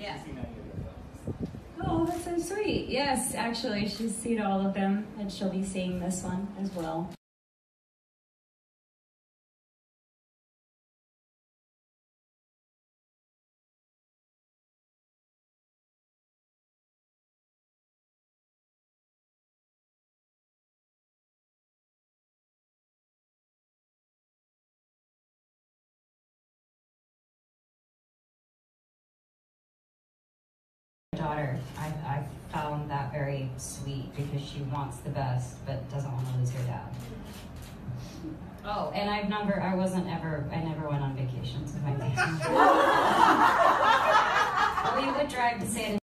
Yeah. Oh, that's so sweet. Yes, actually, she's seen all of them, and she'll be seeing this one as well. Daughter, I, I found that very sweet because she wants the best but doesn't want to lose her dad. Oh, and I've never, I wasn't ever, I never went on vacations with my family. we would drive to San